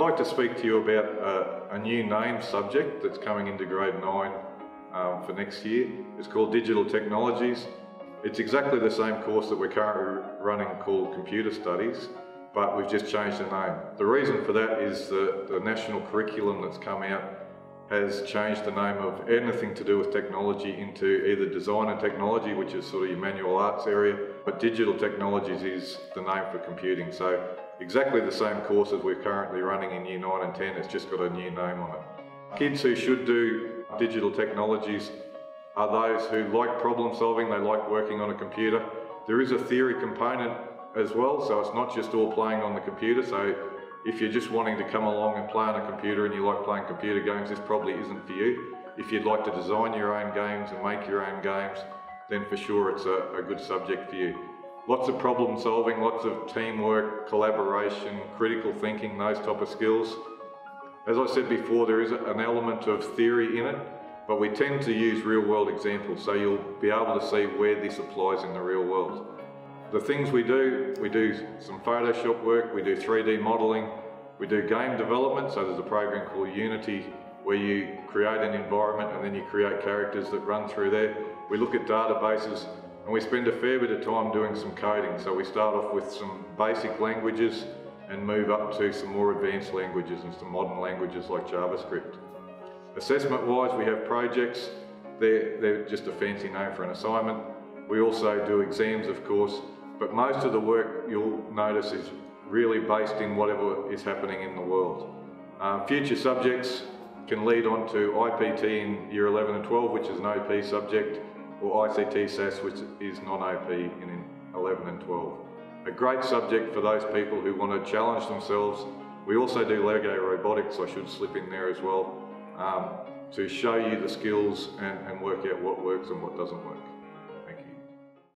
like to speak to you about a, a new name subject that's coming into grade 9 um, for next year. It's called Digital Technologies. It's exactly the same course that we're currently running called Computer Studies, but we've just changed the name. The reason for that is the, the national curriculum that's come out has changed the name of anything to do with technology into either design and technology, which is sort of your manual arts area, but digital technologies is the name for computing. So exactly the same course as we're currently running in year 9 and 10, it's just got a new name on it. Kids who should do digital technologies are those who like problem solving, they like working on a computer. There is a theory component as well, so it's not just all playing on the computer. So if you're just wanting to come along and play on a computer and you like playing computer games, this probably isn't for you. If you'd like to design your own games and make your own games, then for sure it's a, a good subject for you. Lots of problem solving, lots of teamwork, collaboration, critical thinking, those type of skills. As I said before, there is an element of theory in it, but we tend to use real world examples, so you'll be able to see where this applies in the real world. The things we do, we do some Photoshop work, we do 3D modelling, we do game development, so there's a program called Unity where you create an environment and then you create characters that run through there. We look at databases and we spend a fair bit of time doing some coding. So we start off with some basic languages and move up to some more advanced languages and some modern languages like JavaScript. Assessment wise, we have projects. They're, they're just a fancy name for an assignment. We also do exams, of course, but most of the work you'll notice is really based in whatever is happening in the world. Um, future subjects can lead on to IPT in year 11 and 12, which is an OP subject, or ICT SAS, which is non-OP in 11 and 12. A great subject for those people who want to challenge themselves. We also do Lego robotics, I should slip in there as well, um, to show you the skills and, and work out what works and what doesn't work.